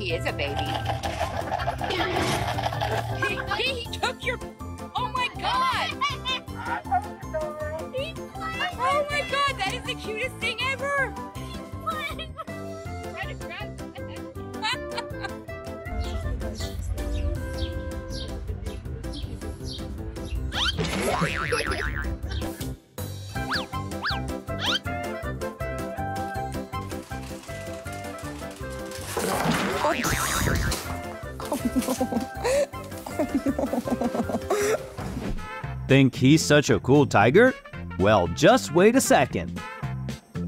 He is a baby. he, he took your. Oh my god! Oh my god, that is the cutest thing ever! Think he's such a cool tiger? Well, just wait a second. Ew.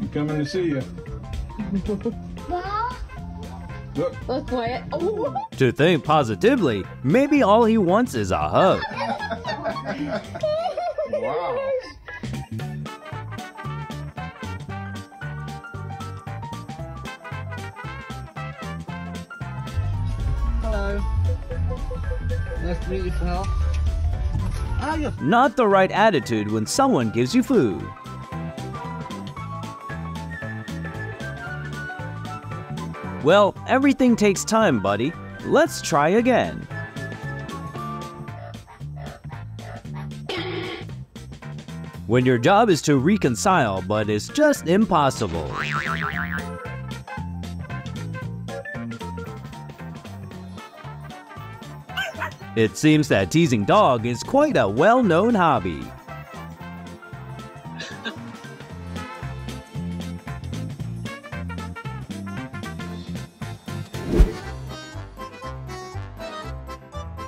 I'm coming to see you. Look, Look quiet. Oh. To think positively, maybe all he wants is a hug. wow. Not the right attitude when someone gives you food. Well, everything takes time, buddy. Let's try again. When your job is to reconcile, but it's just impossible. It seems that teasing dog is quite a well-known hobby.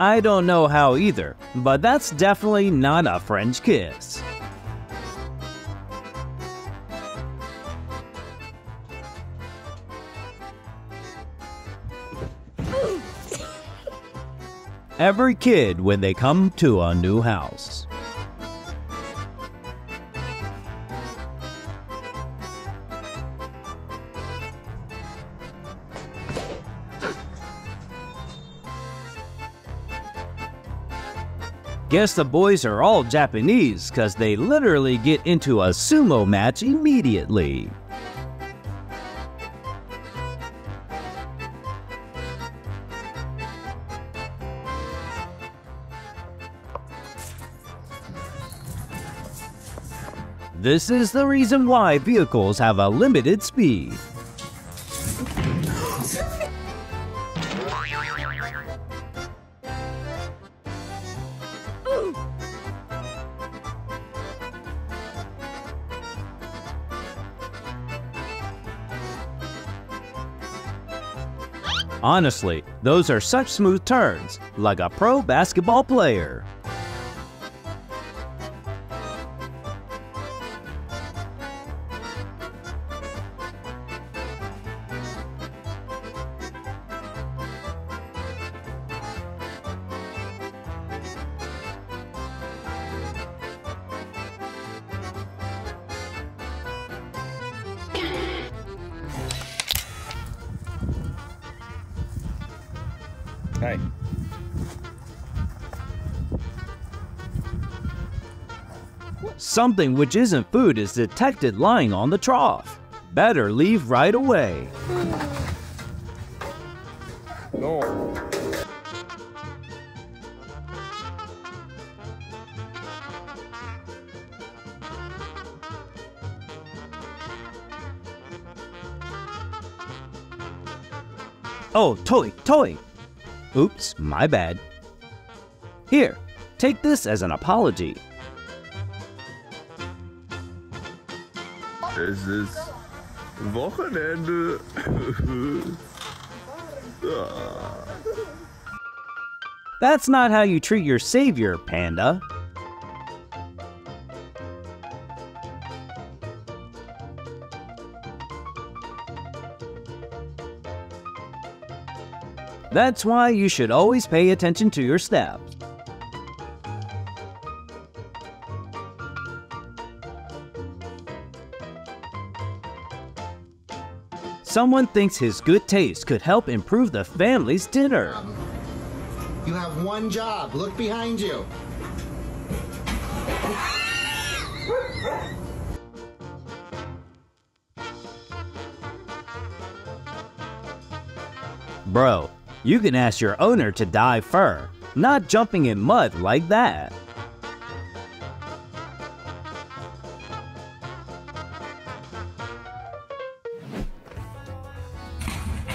I don't know how either, but that's definitely not a French kiss. Every kid when they come to a new house. Guess the boys are all Japanese cause they literally get into a sumo match immediately. This is the reason why vehicles have a limited speed. Honestly, those are such smooth turns, like a pro basketball player. Something which isn't food is detected lying on the trough. Better leave right away. No. Oh, toy, toy! Oops, my bad. Here, take this as an apology. Es ist Wochenende. That's not how you treat your savior, Panda. That's why you should always pay attention to your steps. Someone thinks his good taste could help improve the family's dinner. You have one job. Look behind you. Bro, you can ask your owner to dye fur, not jumping in mud like that.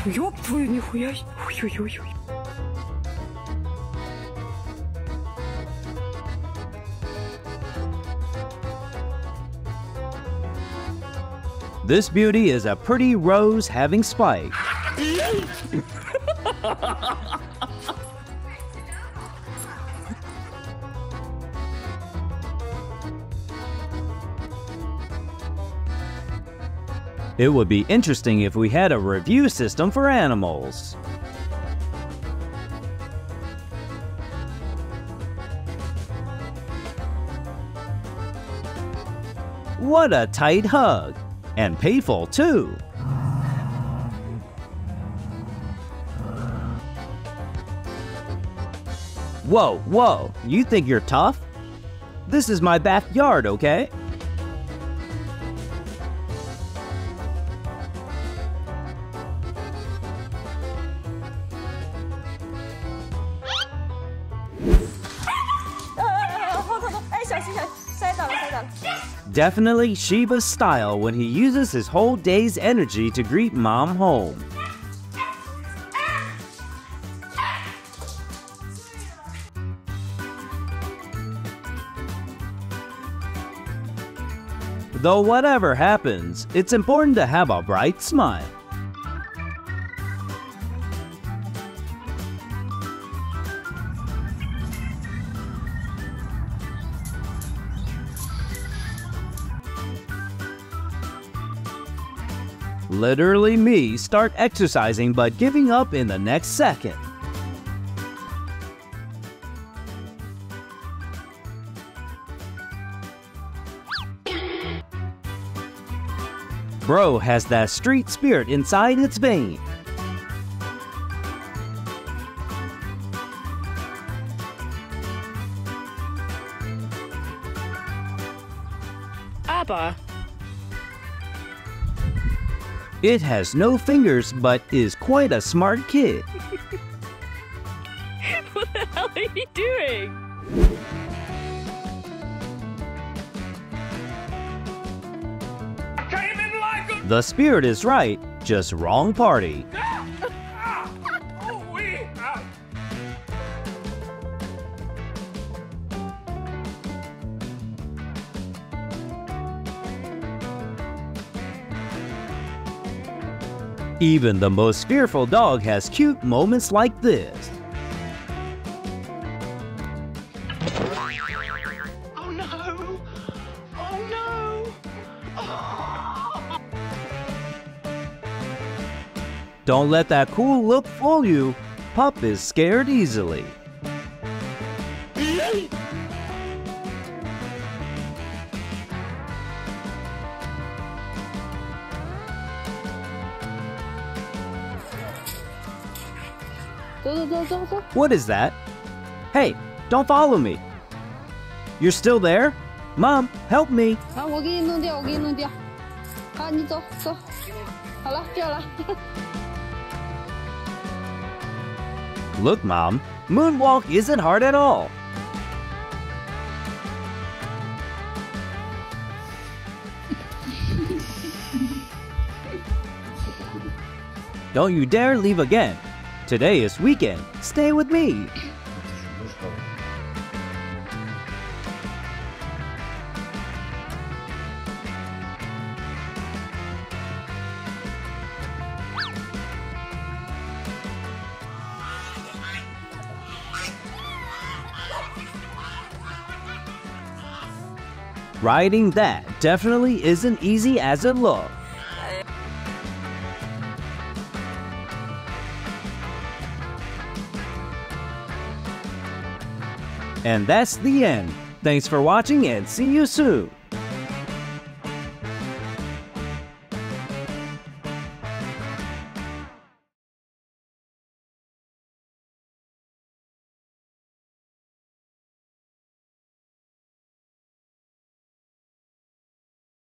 Ёб твою, нихуя. с- Ой-ой-ой. This beauty is a pretty rose having spikes. It would be interesting if we had a review system for animals. What a tight hug! And painful too! Whoa, whoa, you think you're tough? This is my backyard, okay? Definitely Shiva's style when he uses his whole day's energy to greet mom home. Though whatever happens, it's important to have a bright smile. Literally me start exercising but giving up in the next second. Bro has that street spirit inside its vein. Aber It has no fingers but is quite a smart kid. what the hell are you doing? The spirit is right, just wrong party. Even the most fearful dog has cute moments like this. Oh no! Oh no! Don't let that cool look fool you. Pup is scared easily. What is that? Hey, don't follow me. You're still there? Mom, help me. Look, Mom, moonwalk isn't hard at all. Don't you dare leave again. Today is weekend. Stay with me. Riding that definitely isn't easy as it looks. And that's the end. Thanks for watching and see you soon.